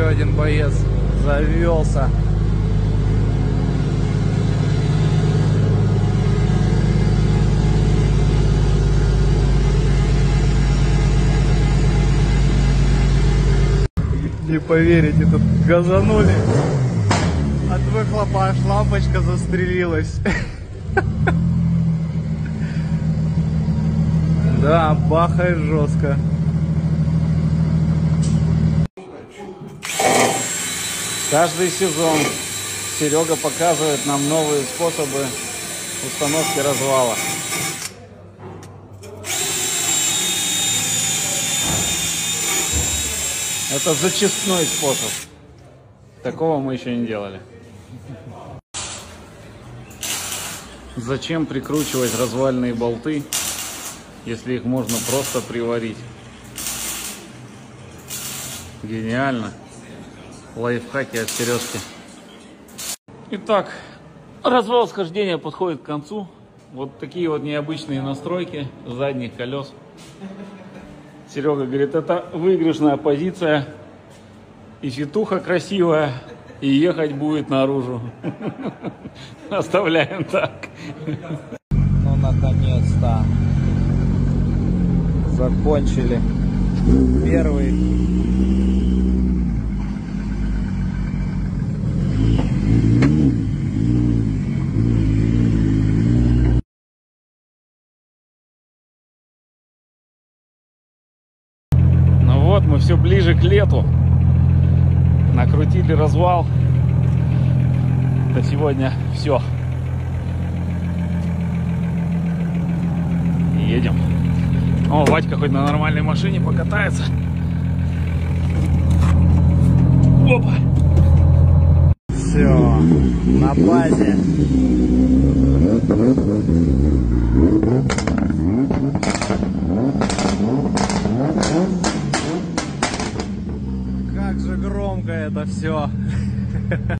еще один боец завелся. Не поверите, тут газанули. От выхлопа аж лампочка застрелилась. Да, бахает жестко. Каждый сезон Серега показывает нам новые способы установки развала. Это зачистной способ. Такого мы еще не делали. Зачем прикручивать развальные болты, если их можно просто приварить? Гениально. Лайфхаки от Сережки. Итак, развал схождения подходит к концу. Вот такие вот необычные настройки задних колес. Серега говорит, это выигрышная позиция. И фитуха красивая. И ехать будет наружу. Оставляем так. Ну, наконец-то. Закончили. Первый Ну вот, мы все ближе к лету. Накрутили развал. Это сегодня все. Едем. О, Вадька хоть на нормальной машине покатается. Опа! Все, на базе. Же громко это все.